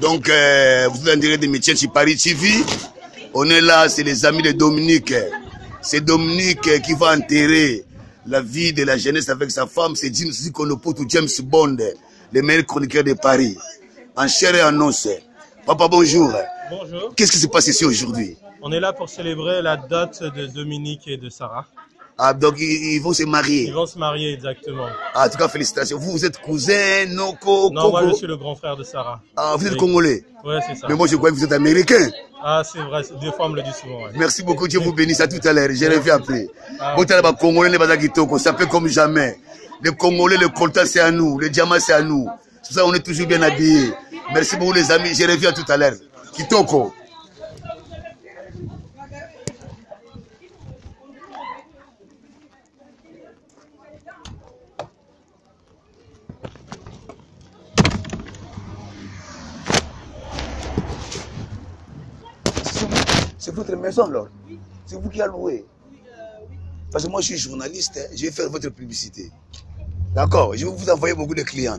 Donc, euh, vous êtes en direct de métiers sur Paris TV. On est là, c'est les amis de Dominique. C'est Dominique qui va enterrer la vie de la jeunesse avec sa femme. C'est Jim Sikonoputu, James Bond, le meilleur chroniqueur de Paris. En chair et en os. Papa, bonjour. Bonjour. Qu'est-ce qui se passe ici aujourd'hui? On est là pour célébrer la date de Dominique et de Sarah. Ah, donc ils, ils vont se marier. Ils vont se marier exactement. Ah, en tout cas, félicitations. Vous, vous êtes cousin, Noko, Non, moi je suis le grand frère de Sarah. Ah, vous êtes congolais. Ouais, c'est ça. Mais moi, je crois que vous êtes américain. Ah, c'est vrai, des fois on me le dit souvent. ouais. Merci beaucoup, Dieu vous bénisse. À tout à l'heure. Je reviens après. Ah. Botala ba Congolais toko, ça fait comme jamais. Les Congolais, le coltan c'est à nous, le diamant c'est à nous. C'est pour ça on est toujours bien habillés. Merci beaucoup les amis, je reviens tout à l'heure. Kitoko. C'est votre maison alors C'est vous qui a loué Parce que moi je suis journaliste, hein, je vais faire votre publicité. D'accord Je vais vous envoyer beaucoup de clients.